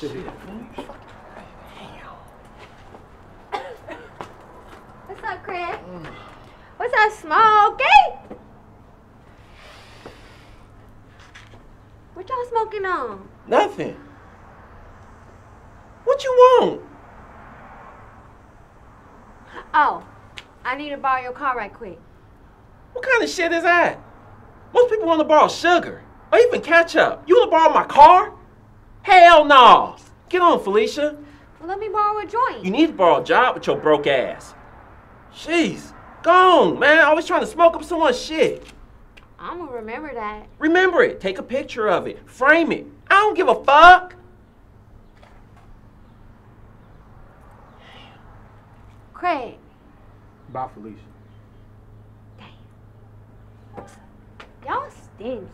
What's up, Craig? What's up, Smokey? What y'all smoking on? Nothing. What you want? Oh, I need to borrow your car right quick. What kind of shit is that? Most people want to borrow sugar or even ketchup. You want to borrow my car? Hell no. Get on, Felicia. Well, let me borrow a joint. You need to borrow a job with your broke ass. Jeez. Go on, man. Always trying to smoke up someone's shit. I'm gonna remember that. Remember it. Take a picture of it. Frame it. I don't give a fuck. Craig, Bye, Felicia. Damn. Y'all stingy.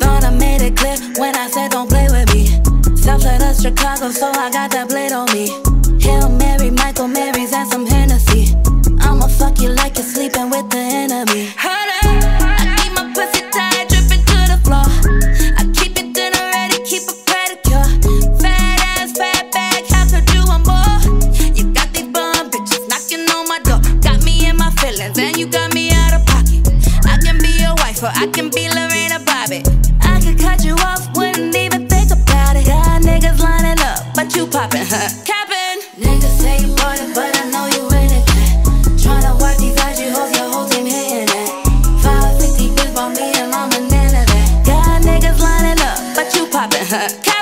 Thought I made it clear when I said don't play with me. Southside of Chicago, so I got that be your wife, or I can be Lorena Bobbitt. I could cut you off, wouldn't even think about it. Got niggas lining up, but you poppin', huh? Capping. Niggas say you bought it, but I know you in it. Tryna work these IG hoes, your whole team hitting it. 550 bitch bought me and I'm a nana that. Got niggas lining up, but you poppin', huh?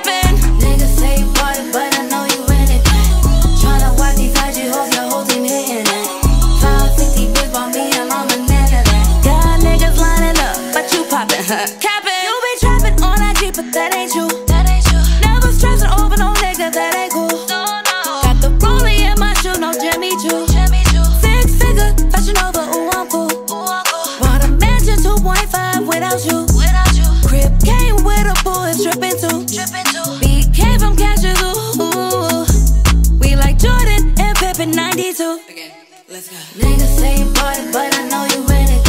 Capping. You be trapping on IG, but that ain't you. That ain't you. Never stressing over no nigga, that ain't cool. No, no. Got the rollie in my shoe, no Jimmy Choo. Jimmy Choo. Six figure, fashion over, ooh, I'm cool. Ooh, I'm cool. Bought a mansion 2.5 without you. Without you. Crib came with a pool, it's dripping too. Dripping too. BK from Cashers, ooh, ooh. We like Jordan and Pippen 92. Again, let's go. Niggas say you bought it, but I know you in it.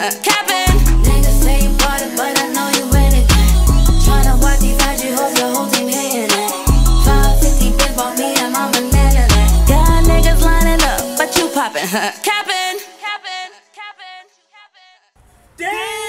Capping. Niggas say you bought it, but I know you it. Tryna these hoes, your whole team hitting it. 550 me banana. Niggas lining up, but you popping. Capping. Capping. Capping. Capping. Damn.